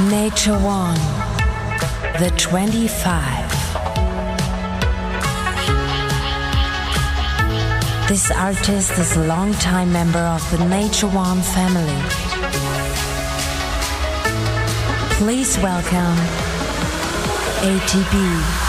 Nature One, The 25. This artist is a longtime member of the Nature One family. Please welcome ATB.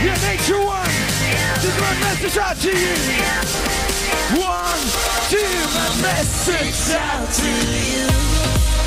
You Nature one. This is my message out to you. One, two, my message out to you.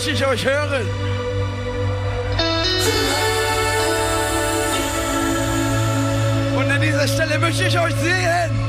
möchte ich euch hören. Und an dieser Stelle möchte ich euch sehen.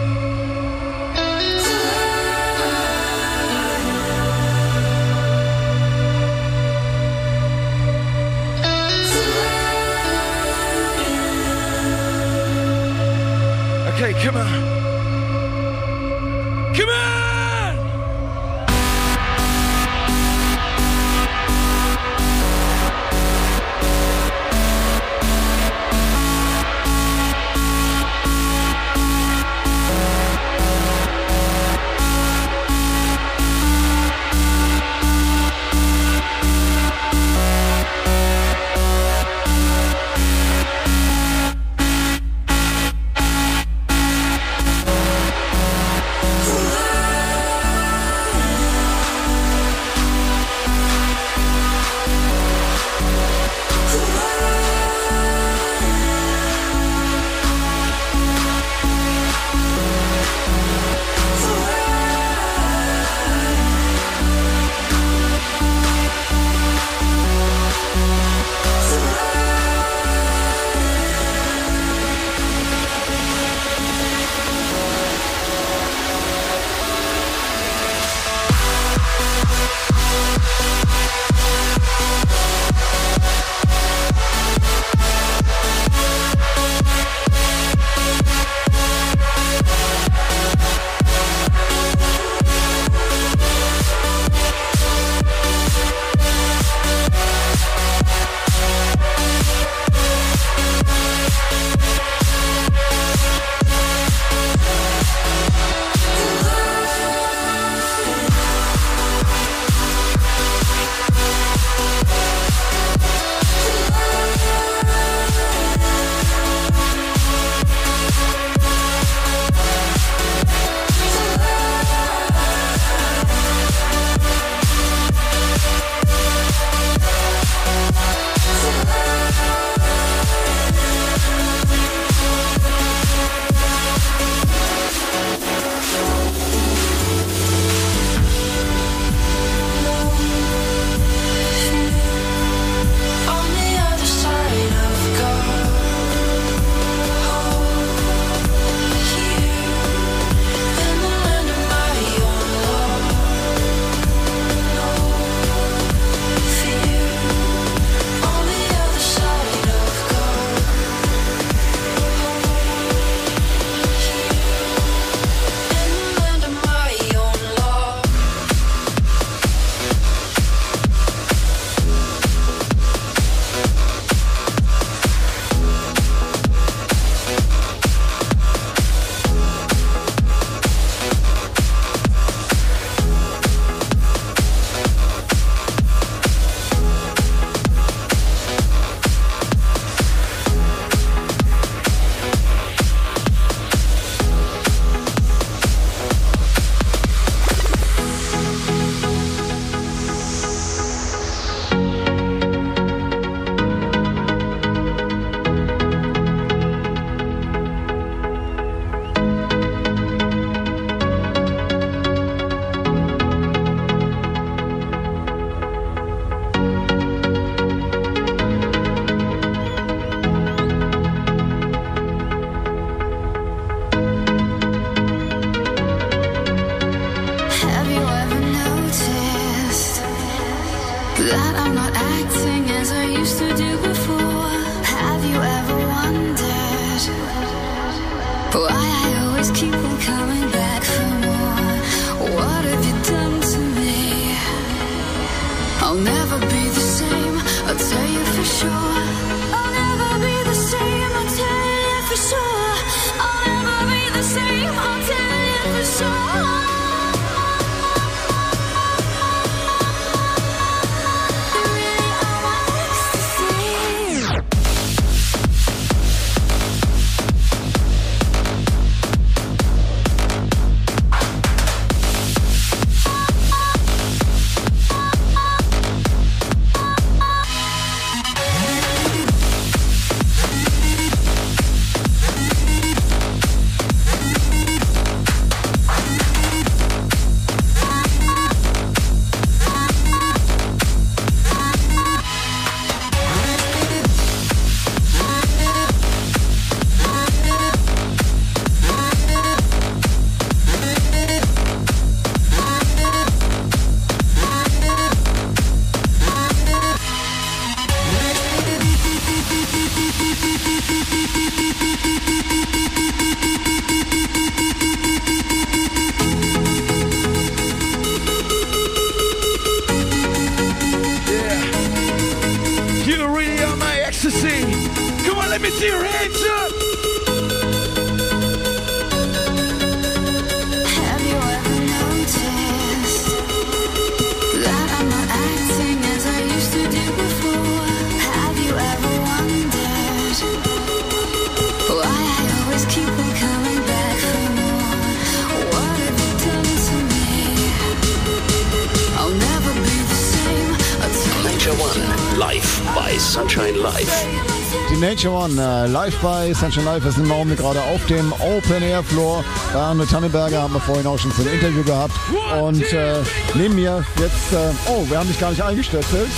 Live bei Sunshine Live. Wir sind im Augenblick gerade auf dem Open Air Floor. Bei Arne Tannenberger haben wir vorhin auch schon so ein Interview gehabt. Und äh, neben mir jetzt, äh, oh, wir haben dich gar nicht eingestöpselt.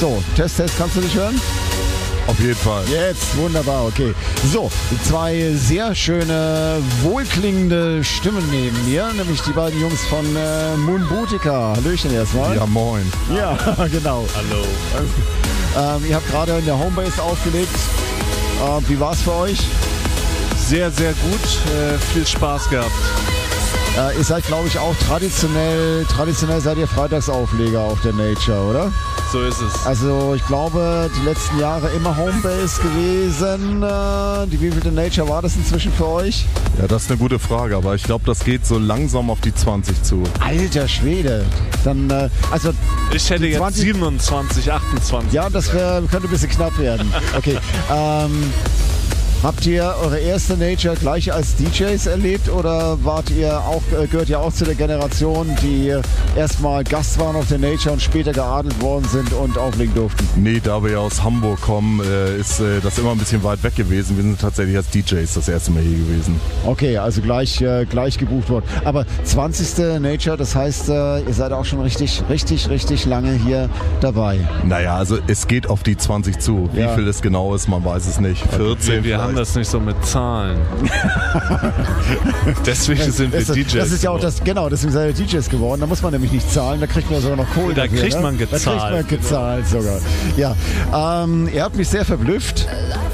So, Test, Test, kannst du dich hören? Auf jeden Fall. Jetzt, wunderbar, okay. So, zwei sehr schöne, wohlklingende Stimmen neben mir, nämlich die beiden Jungs von äh, Moon Boutica. Hallöchen erstmal. Ja, moin. Ja, genau. Hallo. Ähm, ihr habt gerade in der Homebase aufgelegt. Äh, wie war's für euch? Sehr, sehr gut. Äh, viel Spaß gehabt. Äh, ihr seid, glaube ich, auch traditionell, traditionell seid ihr Freitagsaufleger auf der Nature, oder? So ist es. Also ich glaube, die letzten Jahre immer Homebase gewesen. Äh, die wievielte Nature war das inzwischen für euch? Ja, das ist eine gute Frage, aber ich glaube, das geht so langsam auf die 20 zu. Alter Schwede. Dann, äh, also Ich hätte jetzt 20 27, 28. Ja, das wär, könnte ein bisschen knapp werden. Okay. ähm, habt ihr eure erste Nature gleich als DJs erlebt oder wart ihr auch, äh, gehört ihr auch zu der Generation, die erstmal Gast waren auf der Nature und später geadelt worden sind und auflegen durften? Nee, da wir ja aus Hamburg kommen, äh, ist äh, das immer ein bisschen weit weg gewesen. Wir sind tatsächlich als DJs das erste Mal hier gewesen. Okay, also gleich, gleich gebucht worden. Aber 20. Nature, das heißt, ihr seid auch schon richtig, richtig, richtig lange hier dabei. Naja, also es geht auf die 20 zu. Wie Ja. viel es genau ist, man weiß es nicht. 14 Wir, wir haben vielleicht. das nicht so mit Zahlen. Deswegen sind wir das, DJs. das ist ja auch das, genau, deswegen seid ihr DJs geworden. Da muss man nämlich nicht zahlen, da kriegt man sogar noch Kohle. Da dafür, kriegt ne? man Da kriegt gezahlt. man gezahlt sogar. Ja, ähm, ihr habt mich sehr verblüfft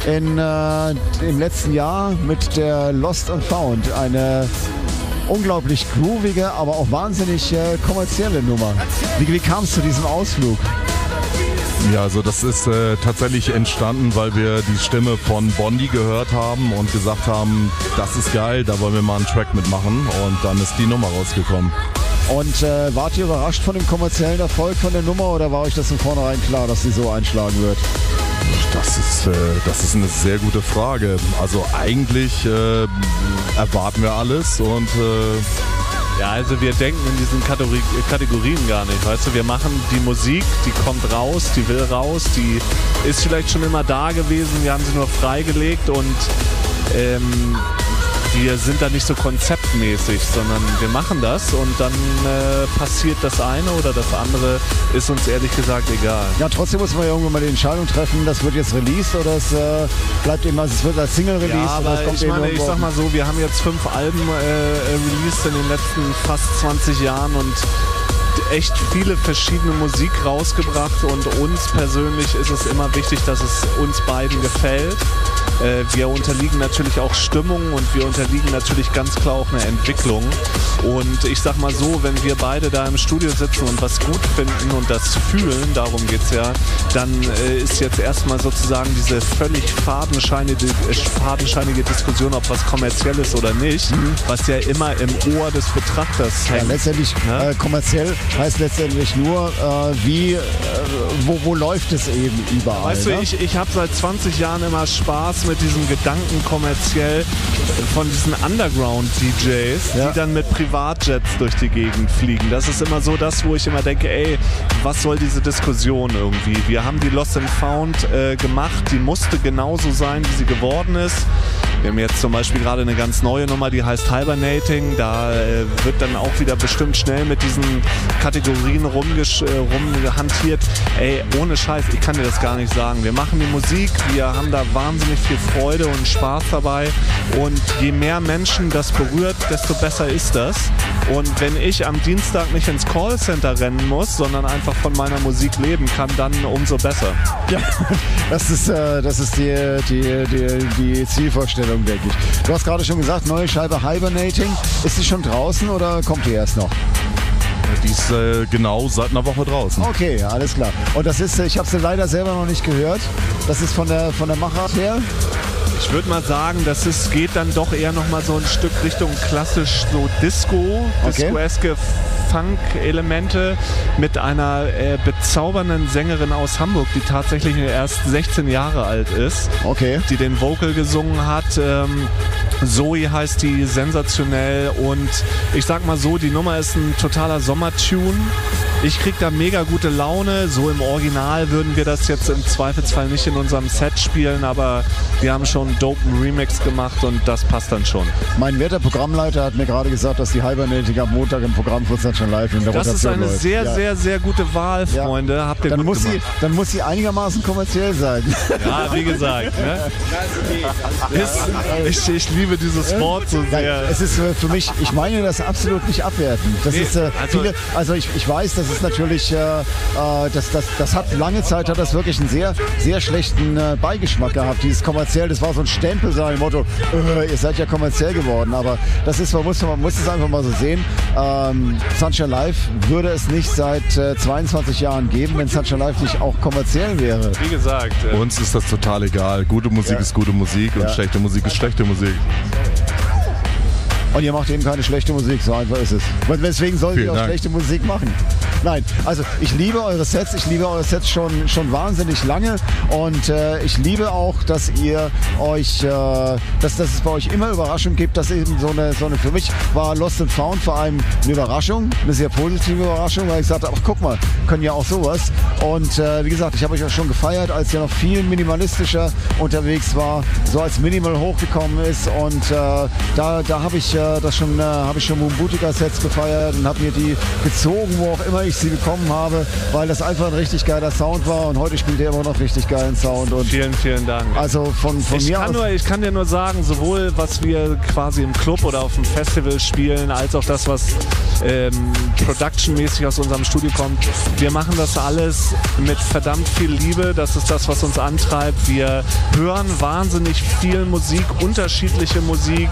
in, äh, im letzten Jahr mit der Lost and Found. Eine unglaublich groovige, aber auch wahnsinnig äh, kommerzielle Nummer. Wie, wie kam es zu diesem Ausflug? Ja, also das ist äh, tatsächlich entstanden, weil wir die Stimme von Bondi gehört haben und gesagt haben, das ist geil, da wollen wir mal einen Track mitmachen und dann ist die Nummer rausgekommen. Und äh, wart ihr überrascht von dem kommerziellen Erfolg von der Nummer oder war euch das von vornherein klar, dass sie so einschlagen wird? Das ist, äh, das ist eine sehr gute Frage. Also eigentlich äh, erwarten wir alles und äh, Ja, also wir denken in diesen Kategori Kategorien gar nicht. Weißt du, wir machen die Musik, die kommt raus, die will raus, die ist vielleicht schon immer da gewesen, wir haben sie nur freigelegt und ähm, wir sind da nicht so konzeptmäßig, sondern wir machen das und dann äh, passiert das eine oder das andere, ist uns ehrlich gesagt egal. Ja, trotzdem muss man ja irgendwann mal die Entscheidung treffen, das wird jetzt released oder es äh, bleibt immer, es wird als Single released Ja, aber ich meine, ich sag mal so, wir haben jetzt fünf Alben äh, released in den letzten fast 20 Jahren und echt viele verschiedene Musik rausgebracht und uns persönlich ist es immer wichtig, dass es uns beiden gefällt. Äh, wir unterliegen natürlich auch Stimmung und wir unterliegen natürlich ganz klar auch einer Entwicklung. Und ich sag mal so, wenn wir beide da im Studio sitzen und was gut finden und das fühlen, darum geht's ja, dann äh, ist jetzt erstmal sozusagen diese völlig fadenscheinige, äh, fadenscheinige Diskussion, ob was kommerziell ist oder nicht, was ja immer im Ohr des Betrachters Ja, hängt. letztendlich Ja. äh, kommerziell heißt letztendlich nur, äh, wie, wo, wo läuft es eben überall. Weißt du, ne? ich, ich habe seit 20 Jahren immer Spaß mit diesem Gedanken kommerziell von diesen Underground-DJs, Ja. die dann mit Privatjets durch die Gegend fliegen. Das ist immer so das, wo ich immer denke, ey, was soll diese Diskussion irgendwie? Wir haben die Lost and Found äh, gemacht, die musste genauso sein, wie sie geworden ist. Wir haben jetzt zum Beispiel gerade eine ganz neue Nummer, die heißt Hibernating. Da äh, wird dann auch wieder bestimmt schnell mit diesen Kategorien rumgesch äh, rumgehantiert. Ey, ohne Scheiß, ich kann dir das gar nicht sagen. Wir machen die Musik, wir haben da wahnsinnig viel Freude und Spaß dabei. Und je mehr Menschen das berührt, desto besser ist das. Und wenn ich am Dienstag nicht ins Callcenter rennen muss, sondern einfach von meiner Musik leben kann, dann umso besser. Ja, das ist, äh, das ist die, die, die, die Zielvorstellung, denke ich. Du hast gerade schon gesagt, neue Scheibe Hibernating. Ist sie schon draußen oder kommt die erst noch? Die ist äh, genau seit einer Woche draußen. Okay, alles klar. Und das ist, äh, ich habe sie leider selber noch nicht gehört. Das ist von der, von der Machart her. Ich würde mal sagen, das ist, geht dann doch eher noch mal so ein Stück Richtung klassisch so Disco, Okay. Disco-eske Funk-Elemente mit einer äh, bezaubernden Sängerin aus Hamburg, die tatsächlich erst 16 Jahre alt ist, Okay. die den Vocal gesungen hat. Ähm, Zoe heißt die sensationell und ich sag mal so, die Nummer ist ein totaler Sommertune. Ich krieg da mega gute Laune. So im Original würden wir das jetzt im Zweifelsfall nicht in unserem Set spielen, aber wir haben schon einen dopen Remix gemacht und das passt dann schon. Mein werter Programmleiter hat mir gerade gesagt, dass die Hibernating am Montag im Programm von Sunshine Live in der Das ist Rotation eine läuft. sehr, ja. sehr, sehr gute Wahl, Ja. Freunde. Habt ihr Dann muss, sie, gemacht. dann muss sie einigermaßen kommerziell sein. Ja, wie gesagt. Ne? Ist, ich, ich liebe dieses Wort so sehr. es ist für mich, ich meine das absolut nicht abwertend. Das Nee, ist, äh, also- viele, also ich, ich weiß, das ist natürlich, äh, äh, das, das, das hat lange Zeit hat das wirklich einen sehr, sehr schlechten äh, Beigeschmack gehabt. Dieses kommerziell, das war so ein Stempel, so ein Motto, äh, ihr seid ja kommerziell geworden. Aber das ist, man muss, man muss es einfach mal so sehen. Ähm, Sunshine Live würde es nicht seit äh, 22 Jahren geben, wenn Sunshine Live nicht auch kommerziell wäre. Wie gesagt, äh, Uns ist das total egal. Gute Musik Ja. ist gute Musik und Ja. schlechte Musik ist schlechte Musik. Und ihr macht eben keine schlechte Musik, so einfach ist es. Und Deswegen sollt ihr auch Dank. schlechte Musik machen. Nein, also ich liebe eure Sets, ich liebe eure Sets schon, schon wahnsinnig lange und äh, ich liebe auch, dass ihr euch, äh, dass, dass es bei euch immer Überraschungen gibt, dass eben so eine, so eine, für mich war Lost and Found vor allem eine Überraschung, eine sehr positive Überraschung, weil ich sagte, ach guck mal, können ja auch sowas. Und äh, wie gesagt, ich habe euch auch schon gefeiert, als ihr noch viel minimalistischer unterwegs war, so als Minimal hochgekommen ist und äh, da, da habe ich äh, das schon, äh, habe ich schon Moonbootica Sets gefeiert und habe mir die gezogen, wo auch immer ich sie bekommen habe, weil das einfach ein richtig geiler Sound war und heute spielt ihr immer noch richtig geilen Sound und vielen, vielen Dank. also von, von Ich mir kann, aus. nur, ich kann dir nur sagen, sowohl was wir quasi im Club oder auf dem Festival spielen, als auch das, was ähm, productionmäßig aus unserem Studio kommt. Wir machen das alles mit verdammt viel Liebe. Das ist das, was uns antreibt. Wir hören wahnsinnig viel Musik, unterschiedliche Musik.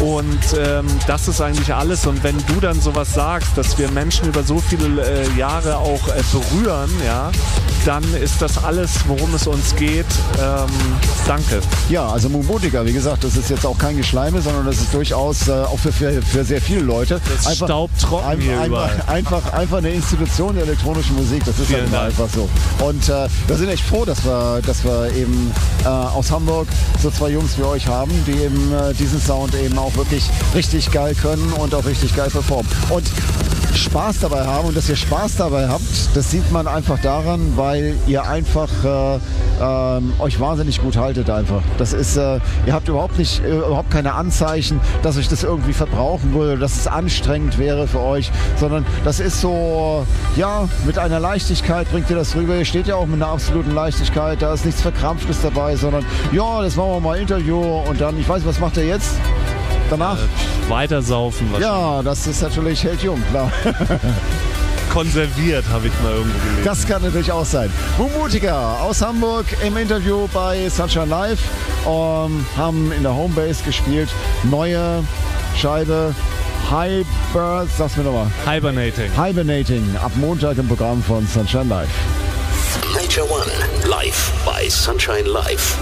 Und ähm, das ist eigentlich alles. Und wenn du dann sowas sagst, dass wir Menschen über so viele äh, Jahre auch äh, berühren, ja, dann ist das alles, worum es uns geht. Ähm, danke. Ja, also Moonbootica, wie gesagt, das ist jetzt auch kein Geschleime, sondern das ist durchaus äh, auch für, für, für sehr viele Leute. Das ist staubtrocken hier einfach, überall. einfach, einfach eine Institution der elektronischen Musik, das ist halt einfach so. Und äh, wir sind echt froh, dass wir, dass wir eben äh, aus Hamburg so zwei Jungs wie euch haben, die eben äh, diesen Sound eben auch wirklich richtig geil können und auch richtig geil performen. Und Spaß dabei haben und dass ihr Spaß dabei habt, das sieht man einfach daran, weil ihr einfach äh, ähm, euch wahnsinnig gut haltet einfach. Das ist, äh, ihr habt überhaupt nicht, äh, überhaupt keine Anzeichen, dass euch das irgendwie verbrauchen würde, dass es anstrengend wäre für euch, sondern das ist so, ja, mit einer Leichtigkeit bringt ihr das rüber. Ihr steht ja auch mit einer absoluten Leichtigkeit, da ist nichts Verkrampftes dabei, sondern ja, das machen wir mal Interview und dann, ich weiß, was macht ihr jetzt? Danach? Weitersaufen. Ja, das ist natürlich hält jung, klar. konserviert, habe ich mal irgendwo gelesen. Das kann natürlich auch sein. Mumutiker aus Hamburg im Interview bei Sunshine Live ähm, haben in der Homebase gespielt. Neue Scheibe Hyper, sag's mir nochmal. Hibernating. Hibernating ab Montag im Programm von Sunshine Live. Nature One, live by Sunshine Live.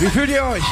Wie fühlt ihr euch?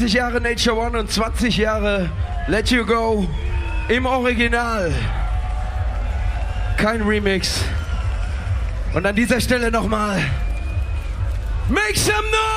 20 Jahre Nature One und 20 Jahre Let You Go im Original. Kein Remix. Und an dieser Stelle nochmal. Make some noise!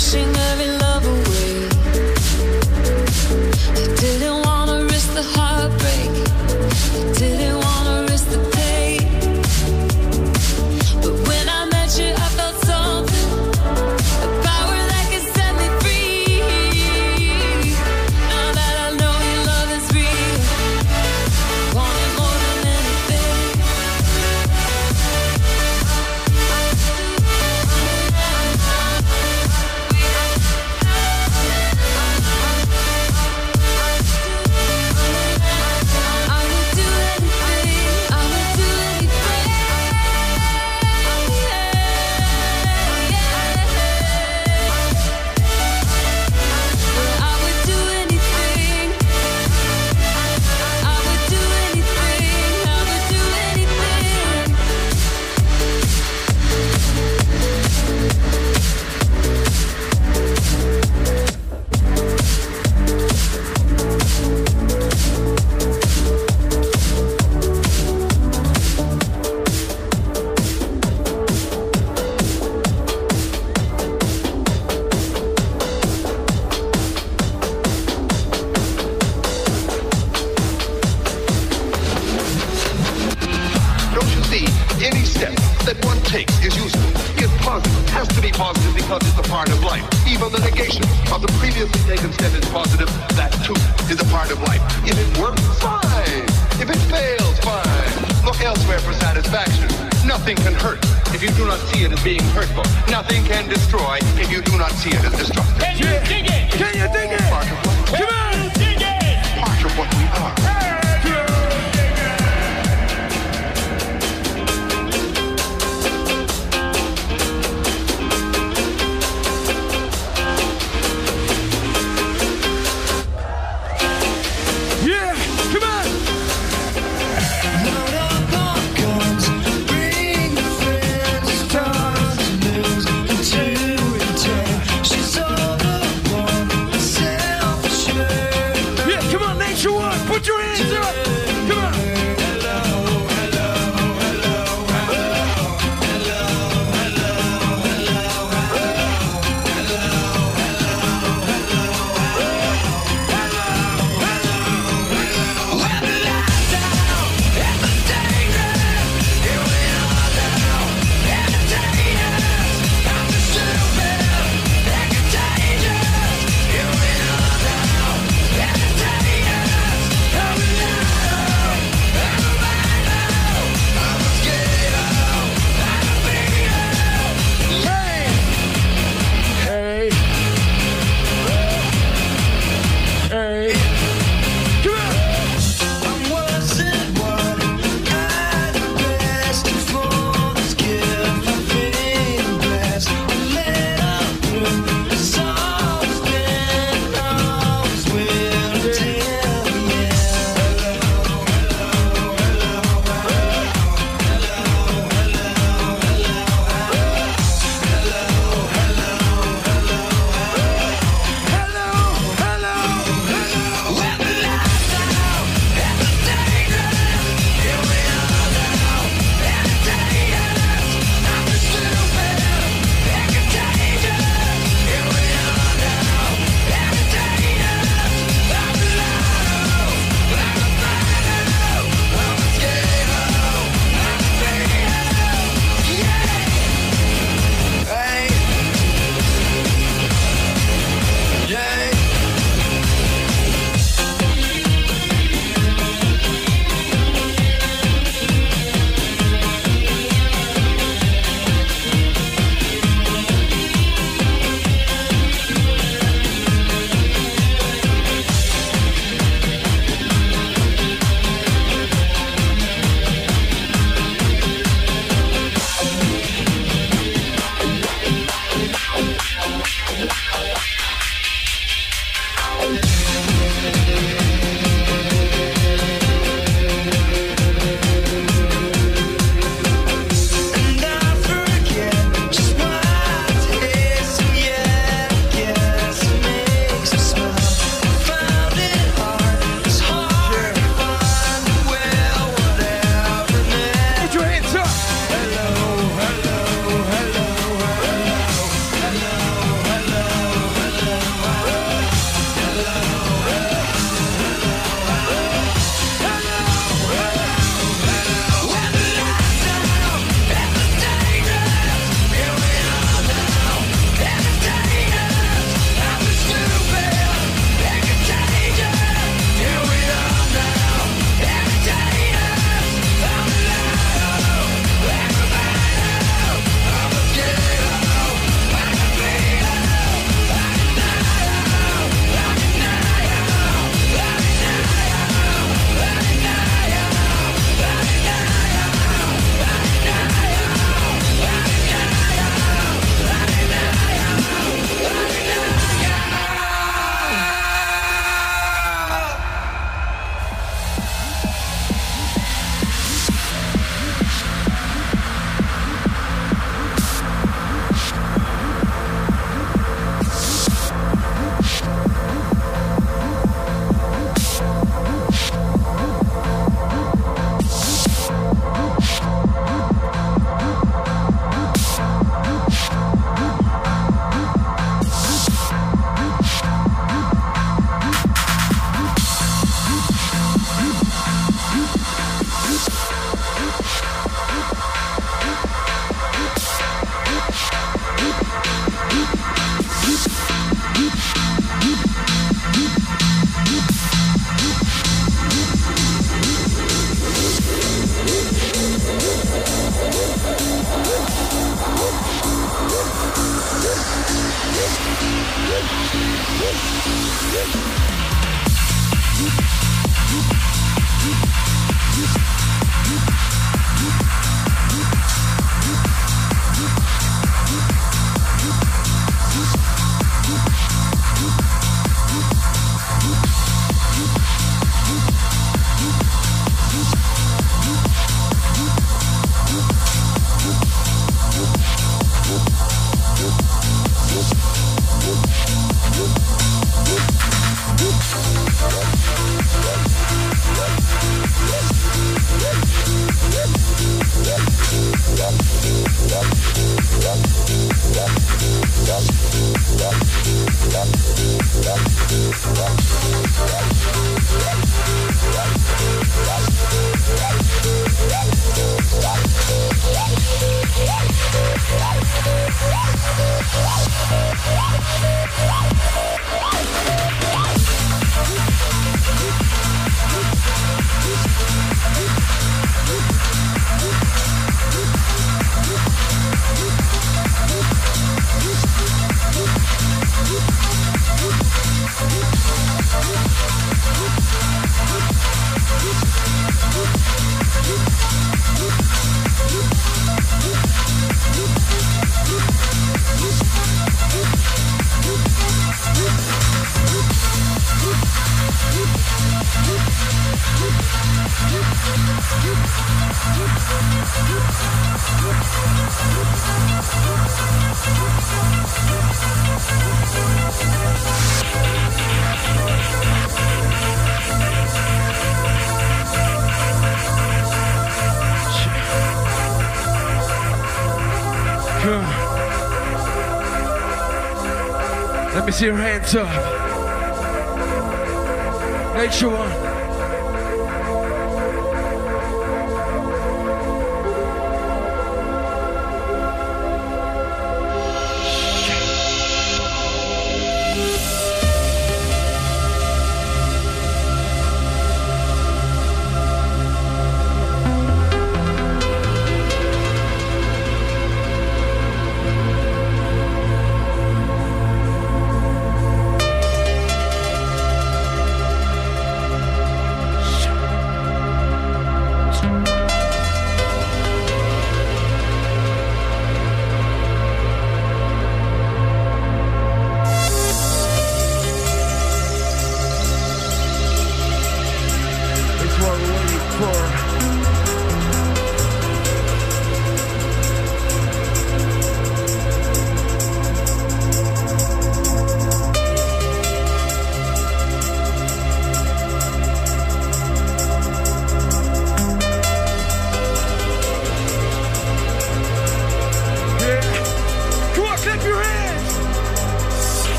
心啊。Your hands up. Nature One.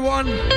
One?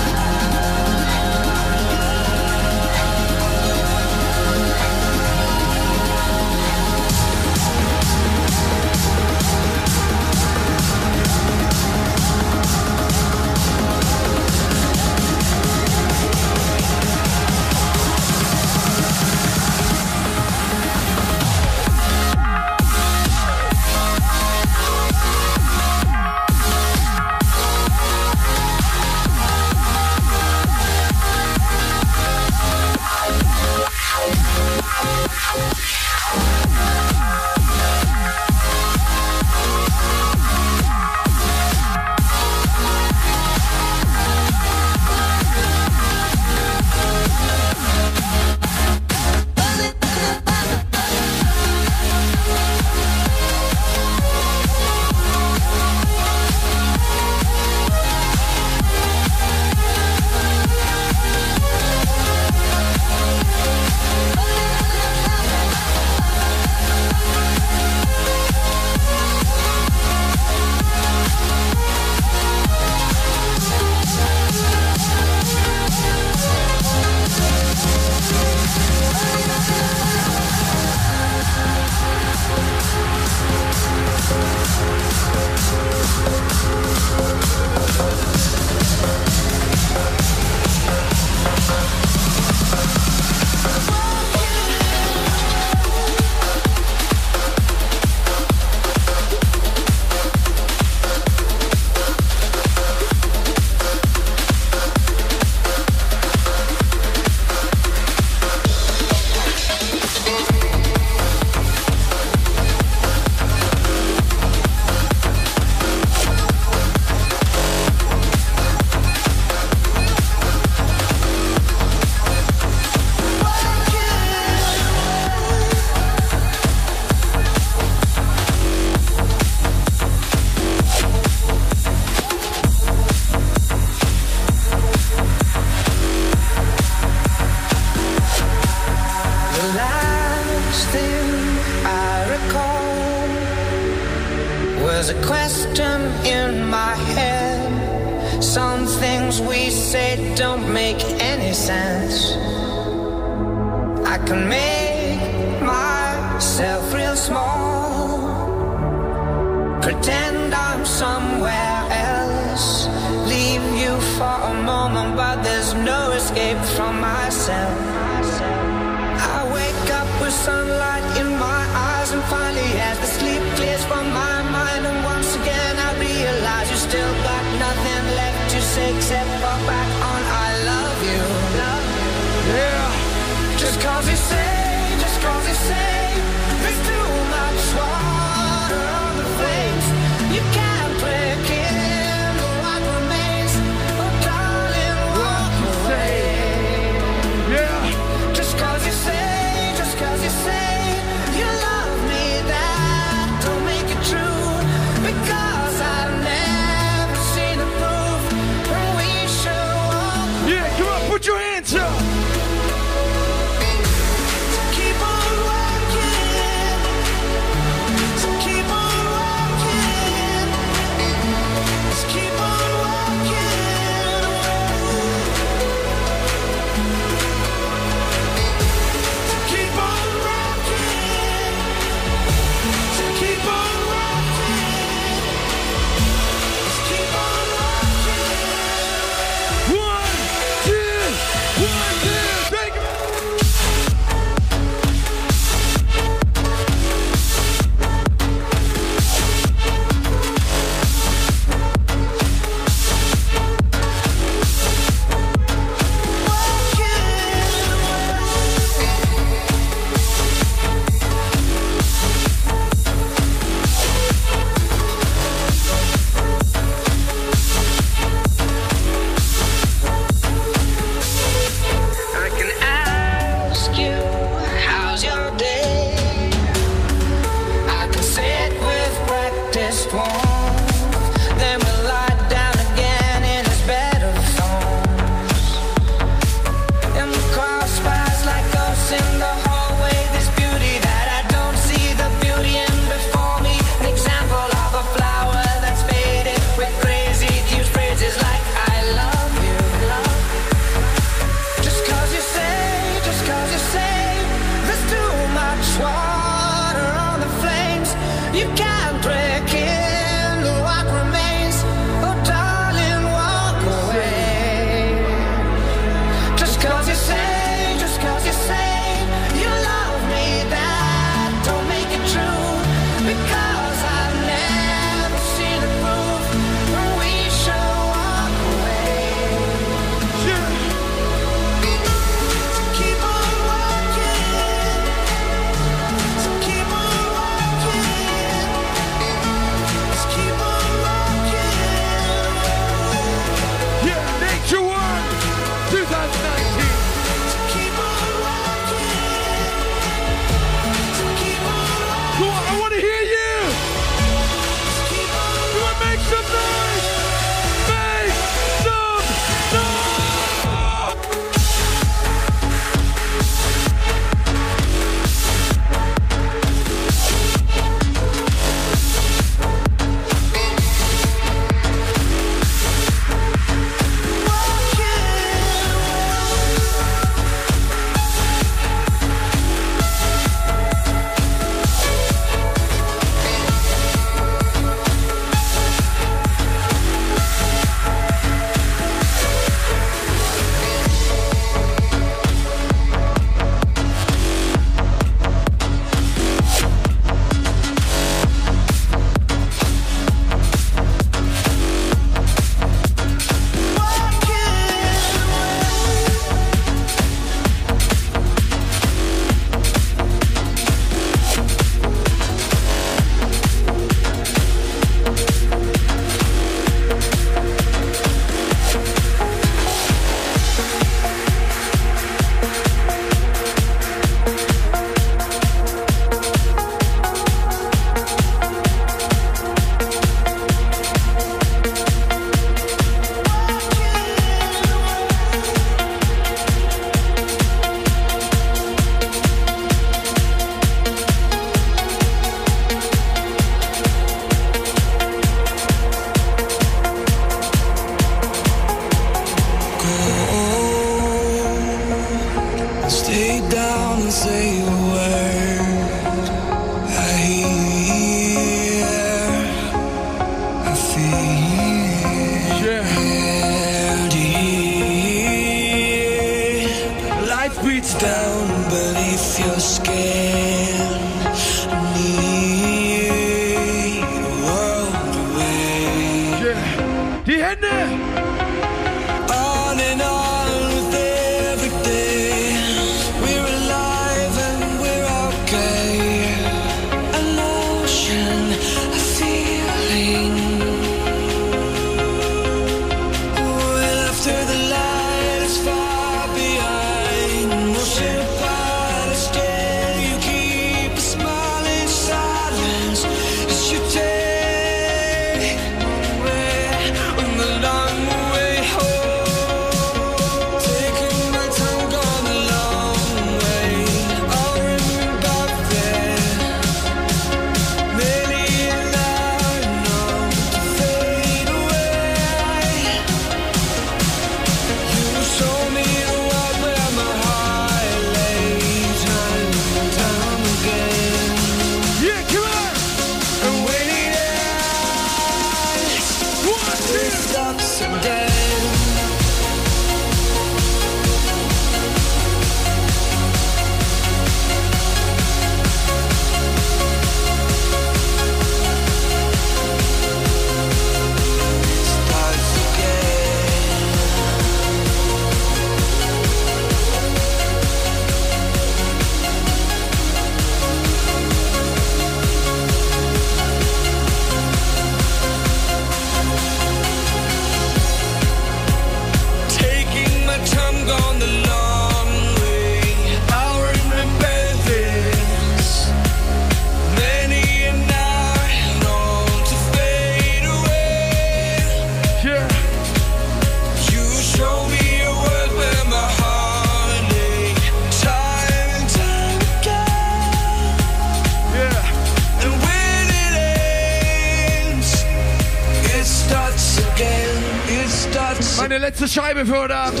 Meine letzte Scheibe für heute Abend.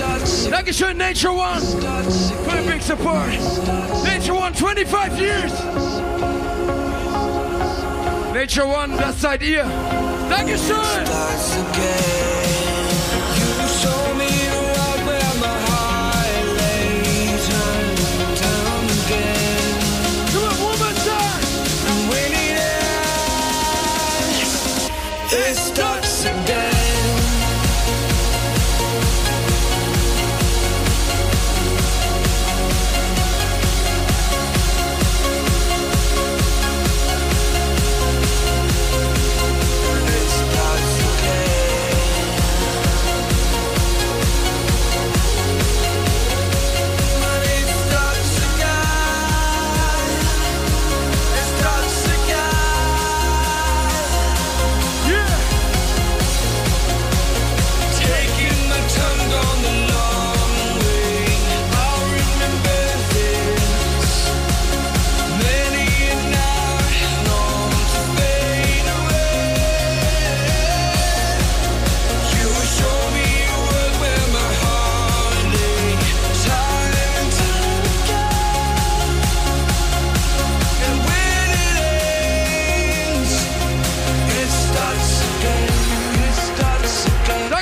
Dankeschön, Nature One. For big support. Nature One, 25 years. Nature One, das seid ihr. Dankeschön.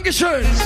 Dankeschön.